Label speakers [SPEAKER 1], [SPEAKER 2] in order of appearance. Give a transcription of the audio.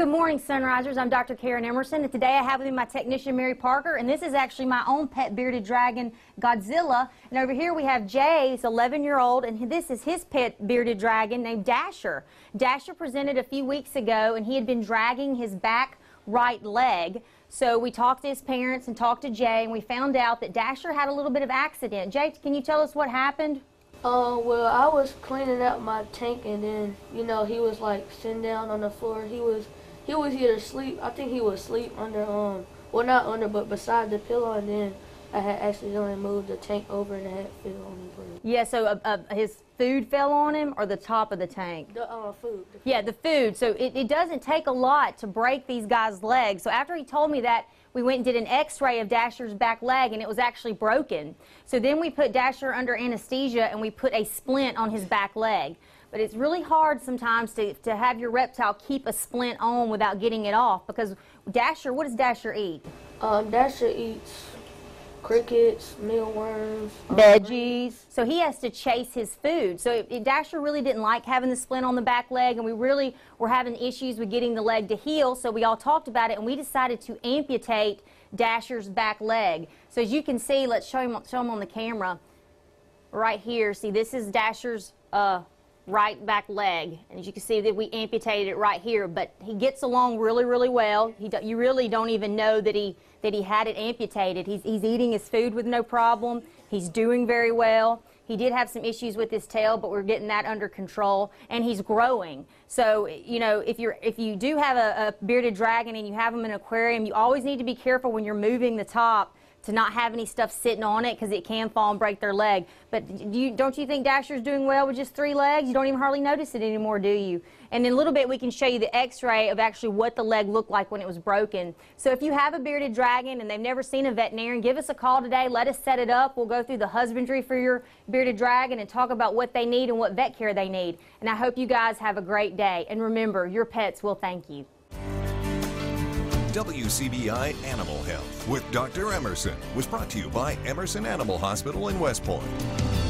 [SPEAKER 1] Good morning, Sunrisers. I'm Dr. Karen Emerson, and today I have with me my technician, Mary Parker, and this is actually my own pet bearded dragon, Godzilla. And over here we have Jay, he's 11 year old, and this is his pet bearded dragon named Dasher. Dasher presented a few weeks ago, and he had been dragging his back right leg. So we talked to his parents and talked to Jay, and we found out that Dasher had a little bit of accident. Jay, can you tell us what happened?
[SPEAKER 2] Uh, well, I was cleaning out my tank, and then you know he was like sitting down on the floor. He was he was either asleep. I think he was asleep under um, well not under, but beside the pillow, and then I had accidentally moved the tank over and it had fell on his leg.
[SPEAKER 1] Yeah, so uh, uh, his food fell on him, or the top of the tank.
[SPEAKER 2] The uh, food. The
[SPEAKER 1] Yeah, the food. So it, it doesn't take a lot to break these guys' legs. So after he told me that, we went and did an x-ray of Dasher's back leg and it was actually broken. So then we put Dasher under anesthesia and we put a splint on his back leg. But it's really hard sometimes to, to have your reptile keep a splint on without getting it off because Dasher, what does Dasher eat?
[SPEAKER 2] Um, Dasher eats crickets, mealworms, um,
[SPEAKER 1] veggies. So he has to chase his food. So it, it, Dasher really didn't like having the splint on the back leg, and we really were having issues with getting the leg to heal. So we all talked about it, and we decided to amputate Dasher's back leg. So as you can see, let's show him, show him on the camera right here. See, this is Dasher's uh, right back leg. And as you can see that we amputated it right here, but he gets along really, really well. He you really don't even know that he, that he had it amputated. He's, he's eating his food with no problem. He's doing very well. He did have some issues with his tail, but we're getting that under control, and he's growing. So, you know, if you're if you do have a, a bearded dragon and you have them in an aquarium, you always need to be careful when you're moving the top to not have any stuff sitting on it because it can fall and break their leg. But you, don't you think Dasher's doing well with just three legs? You don't even hardly notice it anymore, do you? And in a little bit, we can show you the x-ray of actually what the leg looked like when it was broken. So if you have a bearded dragon and they've never seen a veterinarian, give us a call today. Let us set it up. We'll go through the husbandry for your bearded dragon and talk about what they need and what vet care they need. And I hope you guys have a great day. And remember, your pets will thank you.
[SPEAKER 3] WCBI Animal Health with Dr. Emerson was brought to you by Emerson Animal Hospital in West Point.